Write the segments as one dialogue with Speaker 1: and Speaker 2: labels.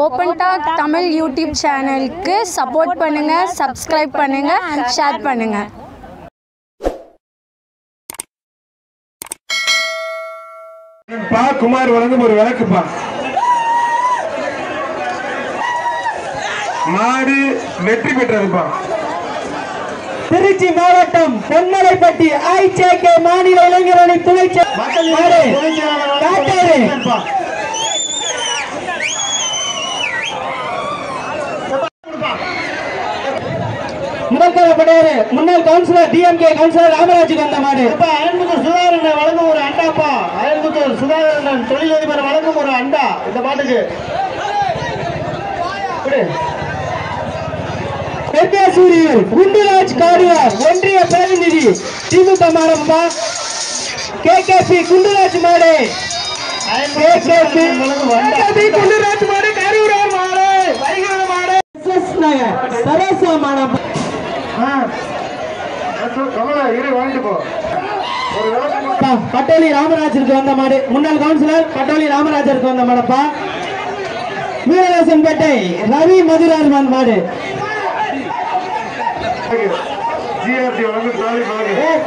Speaker 1: Open talk Tamil YouTube சேனலுக்கு support பண்ணுங்க subscribe பண்ணுங்க ஷேர் பண்ணுங்க.
Speaker 2: பா குமார் வழங்கும் ஒரு விளக்குப்பா மாடு வெற்றி பெற்றதுப்பா
Speaker 3: திருச்சி மாவட்டம் பொன்னலைப்பட்டி ஐஜேகே மாநில இளைஞரணி துணை முன்னாள் கவுன்சிலர் டிஎம்கே கவுன்சிலர் ராமராஜுக்கு வந்த மாடு.
Speaker 4: அயல்முத்தூர் சுதாகரன் வழங்கும் ஒரு அண்டாப்பா? அயல்முத்தூர் சுதாகரன் தொழிலதிபர் வழங்கும் ஒரு அண்டா இந்த பாட்டுக்கு விடு.
Speaker 3: பெர்காசூரியில் குண்டுராஜ் காடுவார் ஒன்றிய பிரதிநிதி திமுக மாடம்பா கேகேபி குண்டுராஜ் மாடு. கேகேபி கேகேபி குண்டுராஜ் மாடு கரூரார் மாடு வைகை மாடு. சரசா மாடம் பட்டோலி ராமராஜருக்கு வந்த மாடு. முன்னாள் கவுன்சிலர் பட்டோலி ராமராஜருக்கு வந்த மாடப்பா. வீரராசன்பேட்டை ரவி மதுரார்மான் மாடு.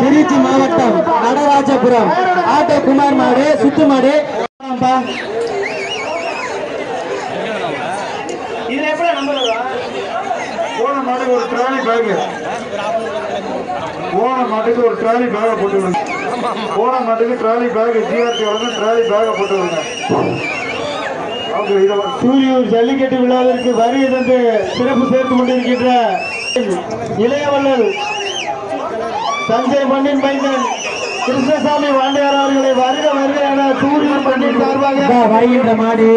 Speaker 3: திருச்சி மாவட்டம் நடராஜபுரம். ஆட்டோ குமார் மாடு சுத்து மாடு. ஆமாப்பா.
Speaker 4: இதுல எப்படி நம்பர் போன மாட்டுக்கு ஒரு ட்ராலி பேக் போன மாட்டுக்கு ஒரு ட்ராலி பேக போட்டு விடுங்க. போன மாட்டுக்கு ட்ராலி பேக் ஜிஆர்டி வழங்கும் ட்ராலி பேக போட்டு விடுங்க. சூரியூர் ஜல்லிக்கட்டு விழாவிற்கு வரி தந்து சிறப்பு சேர்த்து கொண்டிருக்கின்ற இளையவள்ளல் தஞ்சை மண்ணின் மைந்தன் கிருஷ்ணசாமி வாண்டியார் அவர்களை வருக வருக என சூரியூர் மண்ணின் சார்பாக
Speaker 3: வருகின்ற மாடு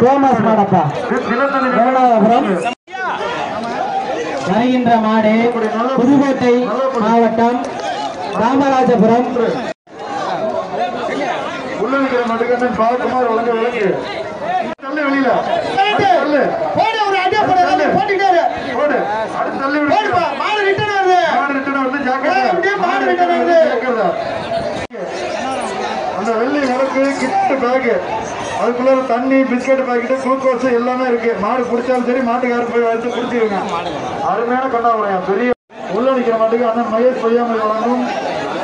Speaker 3: தோமஸ் மாடப்பா ரகுநாதபுரம் வருகின்ற மாடு புதுக்கோட்டை மாவட்டம் ராமராஜபுரம்
Speaker 4: உள்ள நிக்கிற மட்டுக்கு பாக்குமார் வழங்க விளக்கு தள்ளு வெளியில தள்ளு
Speaker 3: போடு ஒரு அடியா போடு போட்டுக்கிட்டாரு
Speaker 4: போடு அடுத்து தள்ளி விடு
Speaker 3: போடுப்பா மாடு ரிட்டர்ன் வருது
Speaker 4: மாடு ரிட்டர்ன் வந்து ஜாக்கிரதை
Speaker 3: அப்படியே மாடு return வருது.
Speaker 4: ஜாக்கிரதை அந்த வெள்ளி விளக்கு கிட்டு பேக் அதுக்குள்ள தண்ணி பிஸ்கட் பாக்கெட் குளுக்கோஸ் எல்லாமே இருக்கு. மாடு பிடிச்சாலும் சரி மாட்டுக்காரர் போய் எடுத்து குடிச்சிருங்க அருமையான கொண்டாடுறேன் பெரிய. உள்ள நிக்கிற மாட்டுக்கு அண்ணன் மகேஷ் பொய்யாமல் வழங்கும்.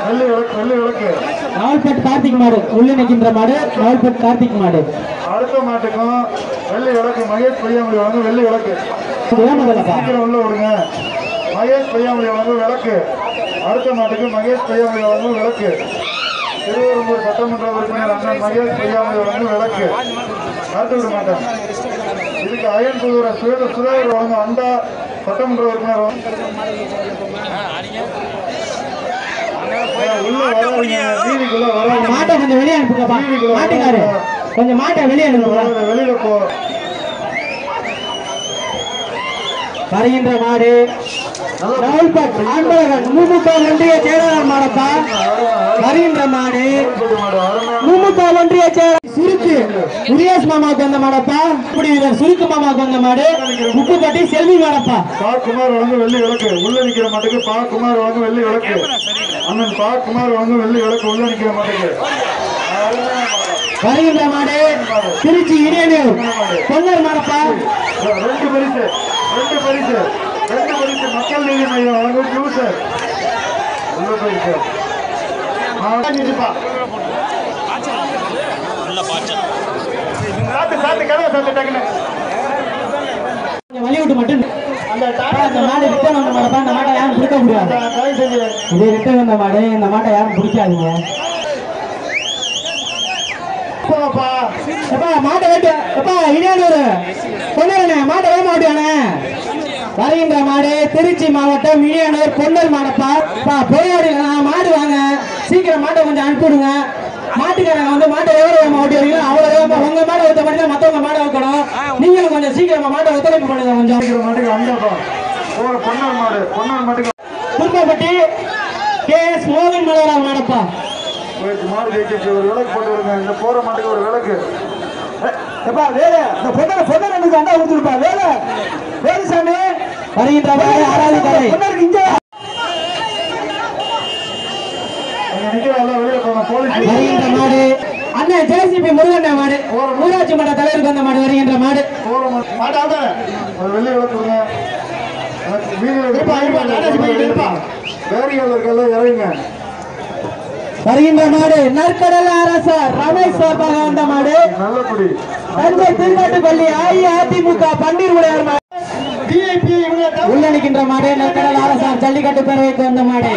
Speaker 4: வெள்ளி விளக்கு வெள்ளி விளக்கு.
Speaker 3: நாவல்பேட் கார்த்திக் மாடு. உள்ள நிற்கின்ற மாடு நாவல்பேட் கார்த்திக் மாடு.
Speaker 4: அடுத்த மாட்டுக்கும் வெள்ளி விளக்கு மகேஷ் பொய்யாமொழி வழங்கும் வெள்ளி விளக்கு. சீக்கிரம் உள்ள விடுங்க. மகேஷ் பொய்யாமொழி வழங்கும் விளக்கு. அடுத்த மாட்டுக்கு மகேஷ் பொய்யாமொழி வழங்கும் விளக்கு. திருவள்ளூர் சட்டமன்ற உறுப்பினர் அண்ணன் மகேஷ் பொய்யாமொழி வழங்கும் விளக்கு காத்து விட மாட்டேன் இதுக்கு அயன் புதுவர சுவேத சுதாகர் வழங்கும் அண்டா சட்டமன்ற உறுப்பினர் உள்ள வராதீங்க வீதிக்குள்ள வராதீங்க
Speaker 3: மாட்டை கொஞ்சம் வெளியே அனுப்புங்கப்பா மாட்டுக்காரு கொஞ்சம் மாட்டை வெளியே அனுப்புங்க
Speaker 4: வெளியில போ
Speaker 3: வருகின்ற மாடு ஆண்பழகன் மூமுக ஒன்றிய செயலாளர் மாடப்பா. வருகின்ற மாடு
Speaker 4: போட்டு
Speaker 3: ஒன்றிய செயலாளர் சுருக்கு. மாமாவுக்கு வந்த மாடப்பா. இப்படி சுருக்கு மாமாவுக்கு வந்த மாடு. உப்புப்பட்டி செல்வி மாடப்பா.
Speaker 4: பா குமார் வழங்கும் வெள்ளி விளக்கு. உள்ள நிக்கிற மாட்டுக்கு பா குமார் வழங்கும் வெள்ளி விளக்கு. அண்ணன் பா குமார் வழங்கும் வெள்ளி விளக்கு. உள்ள நிக்கிற மாட்டுக்கு.
Speaker 3: வருகின்ற மாடு திருச்சி இடையனூர் பொன்னர் மாடப்பா
Speaker 4: ரெண்டு பரிசு ரெண்டு பரிசு ரெண்டு பரிசு. மக்கள் நீதி மையம் வழங்கும் ஜூஸ் உள்ள பரிசு.
Speaker 3: மட்டும்.
Speaker 4: அந்த
Speaker 3: அந்த மாடு ரிட்டர்ன் வந்த மாடப்பா இந்த மாட்டை யாரும் பிடிக்க முடியாது.
Speaker 4: தயவு செஞ்சு.
Speaker 3: இது ரிட்டர்ன் வந்த மாடு இந்த மாட்டை யாரும் பிடிக்காதீங்க.
Speaker 4: போப்பா.
Speaker 3: எப்பா மாட்டை வெட்டு. எப்பா இடையனூர் பொன்னரண்ணே மாட்டை வேக மாட்டியானே? வருகின்ற மாடு திருச்சி மாவட்டம் இடையனூர் பொன்னல் மாடப்பா. பா போராடி மாடு வாங்க. சீக்கிரம் மாட்டை கொஞ்சம் அனுப்பிவிடுங்க. மாட்டுக்காரங்க வந்து மாட்டை எவ்வளோ வேகமா ஓட்டி வரீங்களோ அவ்வளோ வேகமா உங்க மாடை ஊத்த மட்டும் மற்றவங்க மாடை வைக்கணும் நீங்களும் கொஞ்சம் சீக்கிரமா மாட்டை ஒத்துழைப்பு பண்ணுங்க கொஞ்சம்.
Speaker 4: மாட்டுக்கு அந்தாப்பா போற பொன்னர் மாடு. பொன்னர் மாட்டுக்கு
Speaker 3: குறும்பப்பட்டி கே. எஸ். மோகன் மலரா மாடப்பா.
Speaker 4: மாடு ஜெயிச்சிச்சு ஒரு விளக்கு போட்டு விடுங்க இந்த போற மாட்டுக்கு ஒரு விளக்கு.
Speaker 3: எப்பா வேலை இந்த பொண்ணு பொண்ணு எனக்கு அண்டா கொடுத்துருப்பா வேலை வேலை சாமி. வருகின்ற மாடு ஆறாவது கரை
Speaker 4: இங்க போங்க போலீஸ்
Speaker 3: வருகின்ற மாடு. அண்ணன் ஜேசிபி முருகன் மாடு. ஊராட்சி மன்ற தலைவருக்கு வந்த மாடு வருகின்ற மாடு.
Speaker 4: வெள்ளி விளக்குங்க வேறிகள் இருக்கல இறங்குங்க.
Speaker 3: வருகின்ற மாடு நற்கடல் அரசர் ரமேஷ் சார்பாக வந்த மாடு தஞ்சை திருக்காட்டுப்பள்ளி அஇஅதிமுக பன்னீர் உடையார் மாடு. உள்ள நிற்கின்ற மாடு நற்கடல் அரசர் ஜல்லிக்கட்டு பேரவைக்கு வந்த மாடு.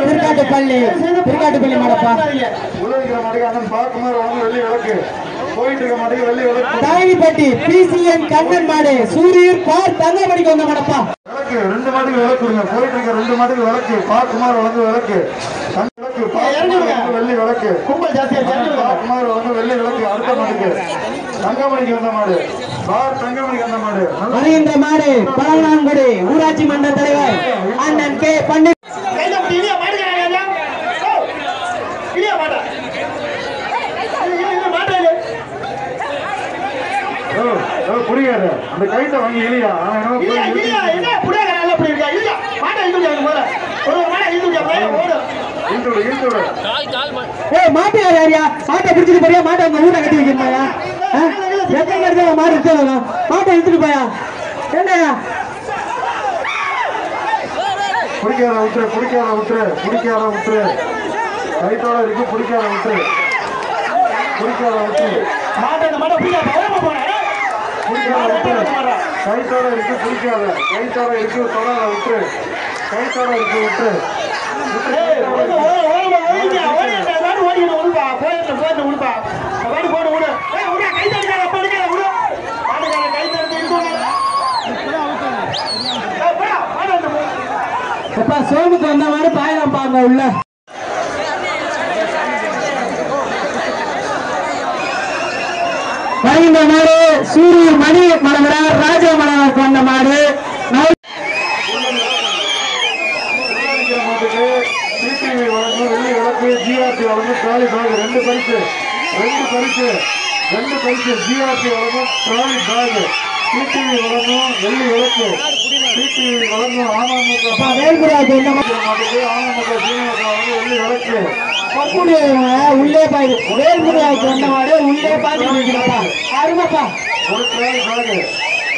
Speaker 3: Thirukattupalli Thirukattupalli மாடப்பா. Thayipatti P C N Kannan மாடு சூரியர் பார் தங்கமணிக்கு வந்த மாடப்பா.
Speaker 4: ரெண்டு மாட்டுக்கு விளக்கு கொடுங்க. போயிட்டு இருக்க ரெண்டு மாட்டுக்கு விளக்கு பாக்குமாறு வழங்கு விளக்கு. விளக்கு வெள்ளி விளக்கு கும்பல் ஜாஸ்தியா பாக்குமாறு வழங்கு வெள்ளி விளக்கு அடுத்த மாட்டுக்கு தங்கமணிக்கு வந்த மாடு. பார் தங்கமணிக்கு வந்த மாடு. நல்ல
Speaker 3: வருகின்ற மாடு பழங்கான்குடி ஊராட்சி மன்ற தலைவர் அண்ணன் கே
Speaker 4: ஓ, புரியாது. அந்த கைத்தை வாங்கி இழியா அவன் என்னமோ போய் இழுத்து விடு, இழுத்து விடு.
Speaker 3: ஏய் மாட்டு யாரியா? மாட்டை பிடிச்சிட்டு போறியா? மாட்டை உங்க ஊரை கட்டி வைக்கிறமாயா எத்தனை இடத்துல மாடு எடுத்து மாட்டை இழுத்துட்டு போயா? என்னயா?
Speaker 4: பிடிக்காத விட்டுரு பிடிக்காத விட்டுரு பிடிக்காத விட்டுரு கைத்தோட இருக்கு பிடிக்காத விட்டுரு பிடிக்காத விட்டுரு பிடிக்காத விட்டுரு கைத்தோட இருக்கு பிடிக்காத கைத்தோட இருக்கு தொடாத விட்டுரு கைத்தோட இருக்கு விட்டுரு
Speaker 3: அப்பா சோமுக்கு வந்த மாதிரி பாயலாம் பாங்க உள்ள. வருகின்ற மாடு சூரிய மணி மலவரார் ராஜா மலவருக்கு வந்த மாடு நவ-
Speaker 4: இருக்கிற மாட்டுக்கு சிடிவி வழங்கும் வெள்ளி விளக்கு ஜிஆர்டி வழங்கும் ட்ராலி பேக் ரெண்டு பரிசு ரெண்டு பரிசு ரெண்டு பரிசு ஜிஆர்டி வழங்கும் ட்ராலி பேக் சிடிவி வழங்கும் வெள்ளி விளக்கு சிடிவி வழங்கும் அமமுக
Speaker 3: வந்த
Speaker 4: அமமுக திமுக வழங்கும் வெள்ளி விளக்கு
Speaker 3: உள்ளே பாயுது வேல்புராவுக்கு வந்த மாடு உள்ளே வைக்கிறப்பா அருமப்பா.
Speaker 4: ஒரு ட்ராலி பேக்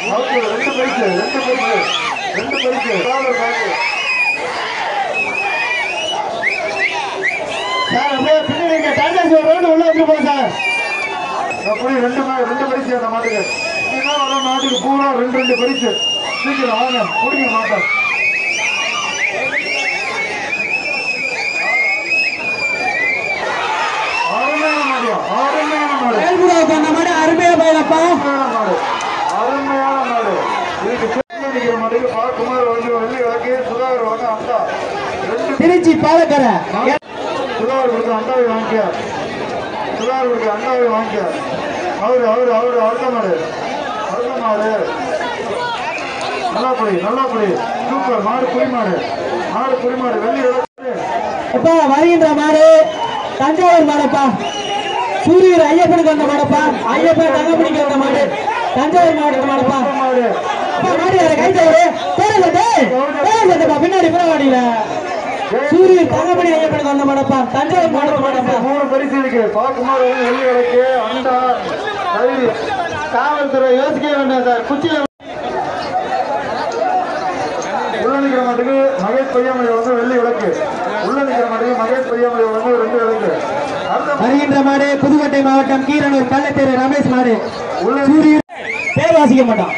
Speaker 4: ரெண்டு பரிசு ரெண்டு பரிசு ரெண்டு பரிசு ட்ராலி பேக்
Speaker 3: சார் அப்படியே பின்னாடி இங்க டாடா ரோடு உள்ள வந்து போ சார்
Speaker 4: அப்படி ரெண்டு ரெண்டு பரிசு அந்த மாட்டுக்கு. இன்னும் வர மாட்டுக்கு பூரா ரெண்டு ரெண்டு பரிசு சீக்கிரம் வாங்க. பிடிங்க மாட்டேன் அருமையான மாடியா அருமையான மாடு.
Speaker 3: வேல்புராவுக்கு வந்த மாடு அருமையா பாயலப்பா
Speaker 4: அருமையான மாடு. அருமையான மாடு. இதுக்கு சேர்ந்து நிற்கிற மாட்டுக்கு பா குமார் வந்து வெள்ளி விளக்கு சுதாகர் வாங்க அண்டா. ரெண்டு
Speaker 3: திருச்சி பாலக்கரை.
Speaker 4: சுதாகர் கொடுத்த அண்டாவை வாங்கிக்க சுதாகர் கொடுத்த அண்டாவை வாங்கிக்க அவரு அவரு அவரு அடுத்த மாடு அடுத்த மாடு நல்லா புடி நல்லா புடி. சூப்பர் மாடு புலி மாடு மாடு புலி மாடு வெள்ளி.
Speaker 3: அப்பா வருகின்ற மாடு தஞ்சாவூர் மாடப்பா. சூரியர் ஐயப்பனுக்கு வந்த மாடப்பா. ஐயப்பன் தங்கமணிக்கு வந்த மாடு. தஞ்சாவூர் மாவட்டத்து மாடப்பா.
Speaker 4: மாடு.
Speaker 3: அப்பா மாடு கை தவறு. பின்னாடி புறவாடியில. சூரியர் தங்கமணி ஐயப்பனுக்கு வந்த மாடப்பா தஞ்சாவூர் மாவட்டத்து மாடப்பா
Speaker 4: மூணு பரிசு இருக்கு. பாக்குமாறு வெள்ளி விளக்கு அண்டா கயிறு. காவல்துறை யோசிக்க வேண்டாம் சார். குச்சியில உள்ள மாட்டுக்கு மகேஷ் பையாமலை வந்து வெள்ளி விளக்கு. உள்ள மாட்டுக்கு மகேஷ் பையாமலை வந்து ரெண்டு விளக்கு.
Speaker 3: வருகின்ற மாடு புதுக்கோட்டை மாவட்டம் கீரனூர் கள்ளத்தேரு ரமேஷ் மாடு.
Speaker 4: உள்ள
Speaker 3: சூரியர் பேர் வாசிக்க மாட்டான்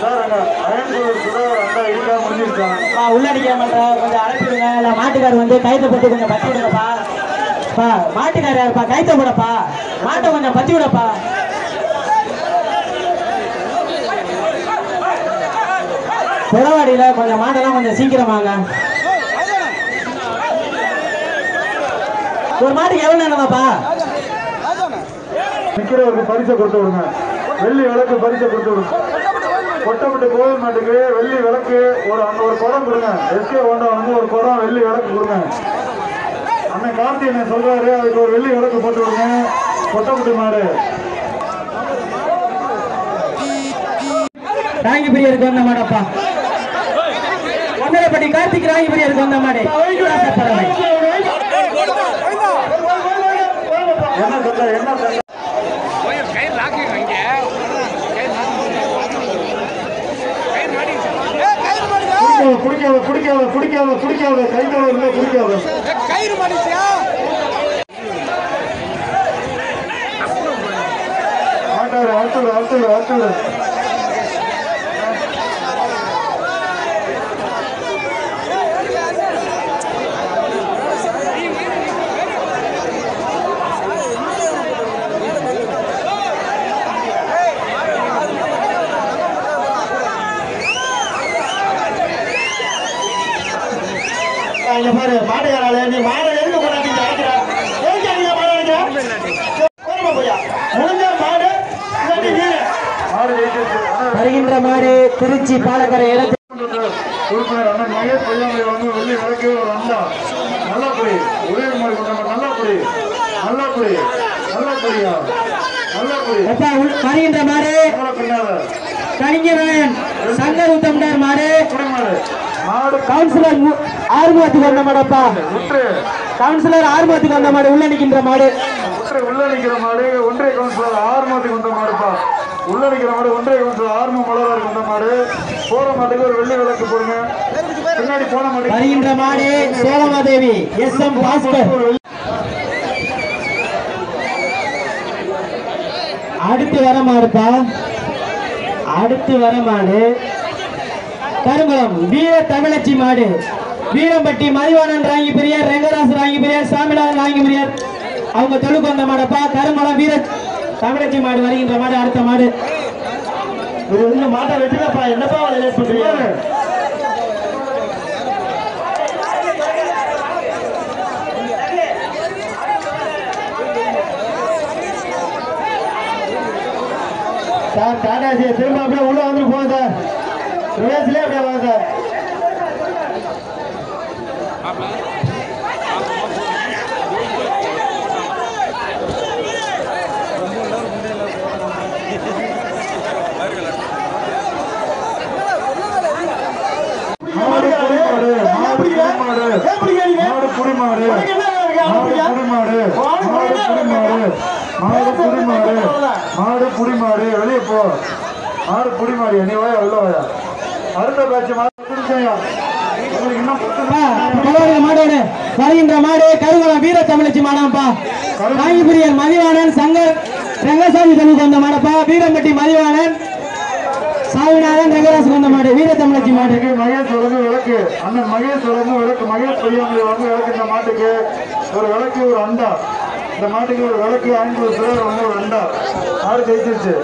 Speaker 4: சார் அங்க அயன்பூர் சுதாகர் அண்டா இருக்கா முடிஞ்சிருக்கான்
Speaker 3: பா உள்ள நிக்க மாட்டேன் கொஞ்சம் அழைப்பிடுங்க இல்லை மாட்டுக்கார் வந்து கைத்தை போட்டு கொஞ்சம் பத்தி விடுங்கப்பா. பா மாட்டுக்கார் யாருப்பா? கைத்த போடப்பா. மாட்டை கொஞ்சம் பத்தி விடப்பா. புறவாடியில கொஞ்சம் மாட்டெல்லாம் கொஞ்சம் சீக்கிரமாங்க ஒரு மாட்டுக்கு எவ்வளோ நேரமாப்பா
Speaker 4: நிக்கிறவருக்கு பரிசை கொடுத்து விடுங்க. வெள்ளி விளக்கு பரிசை கொடுத்து விடுங்க. கொட்டப்பட்டு கோவில் மாட்டுக்கு வெள்ளி விளக்கு ஒரு அங்க ஒரு குடம் கொடுங்க. எஸ்கே ஹோண்டா வந்து ஒரு குடம் வெள்ளி விளக்கு கொடுங்க. அண்ணன் கார்த்திகை சொல்றாரு அதுக்கு ஒரு வெள்ளி விளக்கு போட்டு விடுங்க கொட்டப்பட்டு மாடு.
Speaker 3: ராங்கிபிரியருக்கு வந்த மாடப்பா. ஒன்னரப்பட்டி கார்த்திக் ராங்கிபிரியருக்கு வந்த மாடு.
Speaker 4: என்ன சொல்ல என்ன குடிக்காத குடிக்காத குடிக்காத குடிக்காத கைத்தோட இருந்தா குடிக்காத மாட்டாரு அடுத்தது அடுத்தது அடுத்தது இங்க பாரு மாட்டுக்காராளே நீ மாடை எங்க ஏன் நீங்க
Speaker 3: வருகின்ற மாடு திருச்சி பாலக்கரை இடத்து
Speaker 4: உறுப்பினர் அண்ணன் மகேஷ் வந்து வெள்ளி விளக்கு நல்லா புடி ஒரே மாதிரி கொண்டாங்க நல்லா புடி நல்லா
Speaker 3: உள்- வருகின்ற மாடு. கணிஞரன் சங்கர் உத்தம்டார் மாடு.
Speaker 4: புடி மாடு மாடு.
Speaker 3: கவுன்சிலர் ஆறுமுகத்துக்கு வந்த மாடப்பா. கவுன்சிலர் ஆறுமுகத்துக்கு வந்த மாடு உள்ள நிக்கின்ற மாடு.
Speaker 4: முற்று உள்ள நிக்கிற மாடு ஒன்றிய கவுன்சிலர் ஆறுமாத்துக்கு வந்த மாடுப்பா. உள்ள நிக்கிற மாடு ஒன்றிய கவுன்சிலர் ஆறும மலருக்கு வந்த மாடு. போற மாட்டுக்கு ஒரு வெள்ளி விளக்கு போடுங்க. பின்னாடி போன
Speaker 3: வருகின்ற மாடு சோழமாதேவி எஸ் எம் பாஸ்கர். அடுத்து வர மாடுப்பா. அடுத்து வர மாடு. கருங்குளம். வீர தமிழச்சி மாடு. வீரம்பட்டி மதிவானன் ராங்கி பெரியார் ரெங்கராசு ராங்கி பெரியார் சாமிநாதன் ராங்கி பெரியார். அவங்க தொழுக்கு வந்த மாடப்பா கருங்குளம் வீர தமிழச்சி மாடு வருகின்ற மாடு அடுத்த மாடு.
Speaker 4: இது இந்த மாட்டை வெட்டினப்பா என்னப்பா லேட் பண்றீங்க? சார் டாடா திரும்ப அப்படியே உள்ள வந்துட்டு போங்க சார். ரிவேஸ்லேயே அப்படியே வாங்க மாடு மாடு மாடு புடிமாடு மாடு வெளியே போ மாடு புடிமாடு நீ வாயா உள்ள வாயா
Speaker 3: மாடோடு வருகின்ற மாடு கருங்குளம் வீர தமிழச்சி மாடாப்பா ராங்கிபிரியர் மதிவாணன் சங்கர் ரங்கசாமி தமிழுக்கு வந்த மாடப்பா. வீரம்பட்டி மதிவாணன் சாமிநாதன் ரங்கராசுக்கு வந்த மாடு வீர தமிழச்சி மாடு.
Speaker 4: மகேஷ் விளக்கு. அண்ணன் மகேஷ் வழங்கு விளக்கு. மகேஷ் பையன் வந்து விளக்கு இந்த மாட்டுக்கு ஒரு விளக்கு ஒரு அண்டா. இந்த மாட்டுக்கு ஒரு விளக்கு ஐநூறு பேர் வந்து ஒரு அண்டா. மாடு ஜெயிச்சிருச்சு?